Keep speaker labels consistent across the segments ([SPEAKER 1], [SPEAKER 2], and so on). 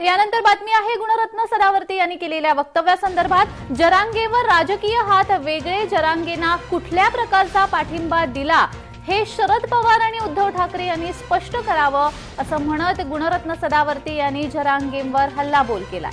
[SPEAKER 1] यानंतर बातमी आहे गुणरत्न सदावर्ती यांनी केलेल्या वक्तव्यासंदर्भात. जरांगेवर राजकीय हात वेगळे जरांगेना कुठल्या प्रकारचा पाठिंबा दिला? हे शरद पवार आणि उद्धव ठाकरे यांनी स्पष्ट करावं असं म्हणत गुणरत्न सदावर्ती यांनी जरांगेंवर हल्लाबोल केला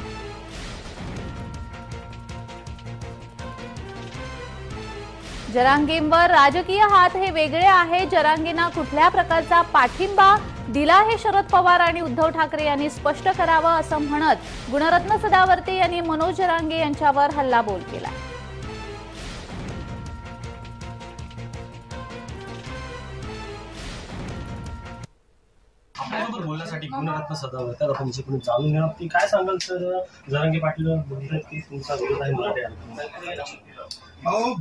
[SPEAKER 1] जरांगेंवर राजकीय हात हे वेगळे आहे जरांगेंना कुठल्या प्रकारचा पाठिंबा दिला हे शरद पवार आणि उद्धव ठाकरे यांनी स्पष्ट करावं असं म्हणत गुणरत्न सदावर्ते यांनी मनोज जरांगे यांच्यावर हल्लाबोल केला.
[SPEAKER 2] बोलण्यासाठी गुणरत्न सदावर तर आपण तिच्याकडून जाणून घेणार की काय सांगाल सर? जरांगे पाटील बोलतात की तुमचा विरोध आहे मराठी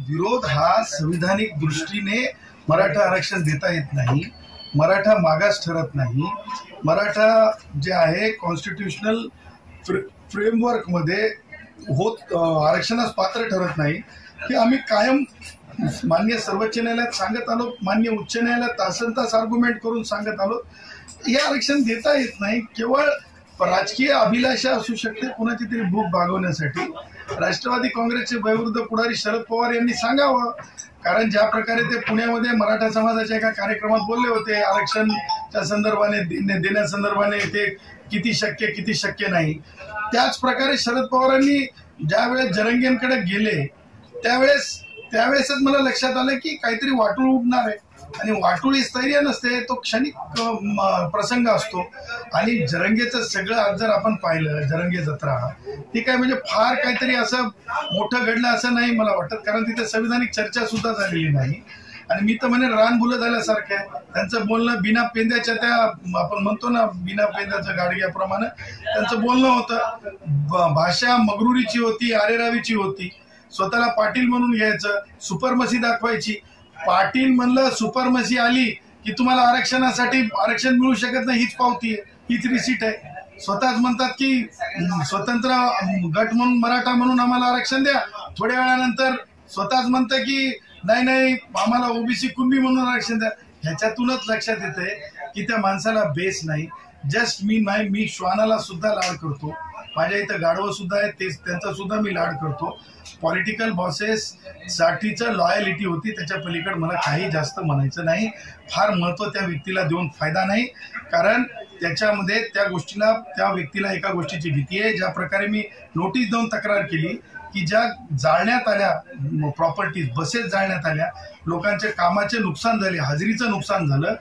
[SPEAKER 3] विरोध हा संविधानिक दृष्टीने मराठा आरक्षण देता येत नाही. मराठा मागास ठरत नाही. मराठा जे आहे कॉन्स्टिट्युशनल फ्रेमवर्कमध्ये होत आरक्षणास पात्र ठरत नाही. हे आम्ही कायम मान्य सर्वोच्च न्यायालयात सांगत आलो मान्य उच्च न्यायालयात तासन तास आर्ग्युमेंट करून सांगत आलो. हे आरक्षण देता येत नाही. केवळ राजकीय अभिलाषा असू शकते कुणाची तरी भूक भागवण्यासाठी. राष्ट्रवादी काँग्रेसचे वयोवृद्ध पुढारी शरद पवार यांनी सांगावं. कारण ज्या प्रकारे ते पुण्यामध्ये मराठा समाजाच्या एका कार्यक्रमात बोलले होते आरक्षणच्या संदर्भाने देण्यासंदर्भाने ते किती शक्य किती शक्य नाही. त्याच प्रकारे शरद पवारांनी ज्या वेळेस जरंगेंकडे गेले त्यावेळेस त्यावेळेसच मला लक्षात आलं की काहीतरी वाटूळ उडणार आहे. आणि वाटोळी स्थैर्य नसते तो क्षणिक प्रसंग असतो. आणि जरंगेचं सगळं आज जर आपण पाहिलं जरंगे जत्रा ती काय म्हणजे फार काहीतरी असं मोठं घडलं असं नाही मला वाटत. कारण तिथे संविधानिक चर्चा सुद्धा झालेली नाही. आणि मी तर म्हणे रानबुलं झाल्यासारखं आहे. त्यांचं बोलणं बिना पेंद्याच्या त्या आपण म्हणतो ना बिना पेंद्याचं गाडग्याप्रमाणे त्यांचं बोलणं होतं. भाषा मगरुरीची होती आरेरावीची होती. स्वतःला पाटील म्हणून घ्यायचं सुपरमसी दाखवायची. पाटील म्हणलं सुपरमसी आली की तुम्हाला आरक्षणासाठी आरक्षण मिळू शकत नाही हीच पावती आहे हीच रिसीट आहे. स्वतःच म्हणतात की स्वतंत्र गट म्हणून मराठा म्हणून आम्हाला आरक्षण द्या. थोड्या वेळानंतर स्वतःच म्हणतं की नाही नाही आम्हाला ओबीसी कुणबी म्हणून आरक्षण द्या. ह्याच्यातूनच लक्षात येते की त्या माणसाला बेस नाही. जस्ट मी नाही मी श्वानाला सुद्धा लाड करतो. माझ्या इथं गाढवं सुद्धा आहे ते त्यांचा सुद्धा मी लाड करतो. पॉलिटिकल बॉसेस साठीचं लॉयलिटी होती त्याच्या पलीकडे मला काही जास्त म्हणायचं नाही. फार महत्त्व त्या व्यक्तीला देऊन फायदा नाही. कारण त्याच्यामध्ये त्या गोष्टीला त्या व्यक्तीला एका गोष्टीची भीती आहे. ज्या प्रकारे मी नोटीस देऊन तक्रार केली की ज्या जाळण्यात आल्या प्रॉपर्टीज बसेस जाळण्यात आल्या लोकांच्या कामाचे नुकसान झाले हजेरीचं नुकसान झालं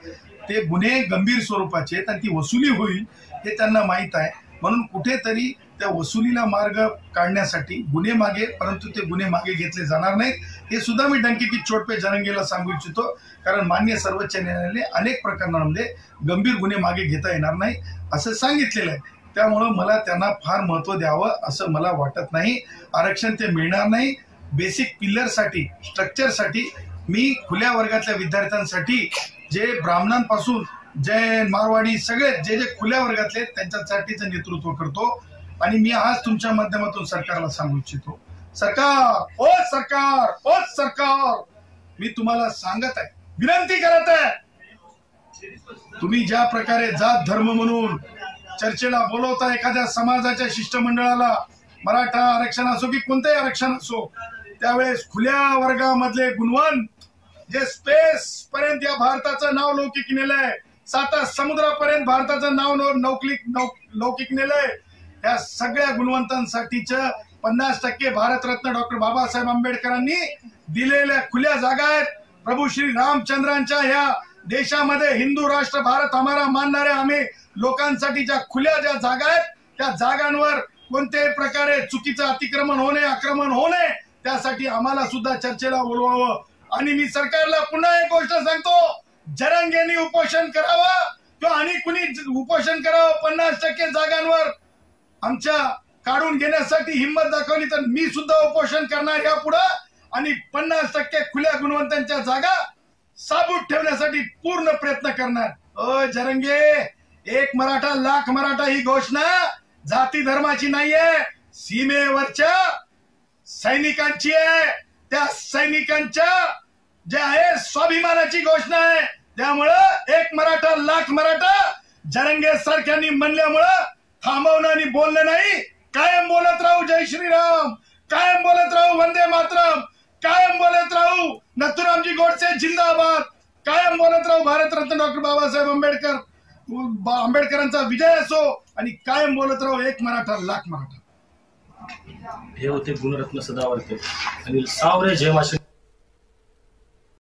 [SPEAKER 3] ते गुन्हे गंभीर स्वरूपाचे आहेत आणि ती वसुली होईल हे त्यांना माहीत आहे. म्हणून कुठेतरी त्या वसुलीला मार्ग काढण्यासाठी गुन्हे मागे परंतु ते गुन्हे मागे घेतले जाणार नाहीत. हे सुद्धा मी डंकी की चोट जरंगेला सांगू इच्छितो कारण मान्य सर्वोच्च न्यायालयाने अनेक प्रकरणांमध्ये गंभीर गुन्हे मागे घेता येणार नाही असं सांगितलेलं आहे. त्यामुळं मला त्यांना फार महत्त्व द्यावं असं मला वाटत नाही. आरक्षण ते मिळणार नाही. बेसिक पिल्लरसाठी स्ट्रक्चरसाठी मी खुल्या वर्गातल्या विद्यार्थ्यांसाठी जे ब्राह्मणांपासून जैन मारवाडी सगळे जे जे खुल्या वर्गातले त्यांच्यासाठीचं नेतृत्व करतो. आणि मी आज तुमच्या माध्यमातून सरकारला सांगू इच्छितो. सरकार ओ सरकार ओ सरकार. मी तुम्हाला सांगत आहे विनंती करत आहे. तुम्ही ज्या प्रकारे जात धर्म म्हणून चर्चेला बोलवता एखाद्या समाजाच्या शिष्टमंडळाला मराठा आरक्षण असो की कोणतेही आरक्षण असो त्यावेळेस खुल्या वर्गामधले गुणवंत जे स्पेस पर्यंत या भारताचं नाव लौकिक नेलंय साता समुद्रापर्यंत भारताचं नाव नौकलिक नौ- लौकिक नेलंय या सगळ्या गुणवंतांसाठीच पन्नास टक्के भारतरत्न डॉक्टर बाबासाहेब आंबेडकरांनी दिलेल्या खुल्या जागा आहेत. प्रभू श्री रामचंद्रांच्या ह्या देशामध्ये हिंदू राष्ट्र भारत आम्हाला मानणाऱ्या आम्ही लोकांसाठी ज्या खुल्या ज्या जागा आहेत त्या जागांवर कोणत्याही प्रकारे चुकीचं अतिक्रमण होणे आक्रमण होणे त्यासाठी आम्हाला सुद्धा चर्चेला बोलवावं आणि मी सरकारला पुन्हा एक गोष्ट सांगतो जरंगेनी उपोषण करावं. किंवा आणि कुणी उपोषण करावं पन्नास टक्के जागांवर आमच्या काढून घेण्यासाठी हिंमत दाखवली तर मी सुद्धा उपोषण करणार या पुढं आणि पन्नास टक्के खुल्या गुणवंतांच्या जागा साबूत ठेवण्यासाठी पूर्ण प्रयत्न करणार. अ जरंगे एक मराठा लाख मराठा ही घोषणा. जाती धर्माची नाहीये सीमेवरच्या सैनिकांची आहे. त्या सैनिकांच्या जे आहे स्वाभिमानाची घोषणा आहे. त्यामुळं एक मराठा लाख मराठा जरंगे सारख्यांनी म्हणल्यामुळं थांबवणं आणि बोलणं नाही. कायम बोलत राहू जय श्रीराम. कायम बोलत राहू वंदे मातरम. कायम बोलत राहू नथुरामजी गोडसे जिंदाबाद. कायम बोलत राहू भारतरत्न डॉक्टर बाबासाहेब आंबेडकर. बा- आंबेडकरांचा विजय असो आणि कायम बोलत राहू एक मराठा लाख मराठा.
[SPEAKER 2] हे होते गुणरत्न सदावर्ते. अनिल सावरे जय माशे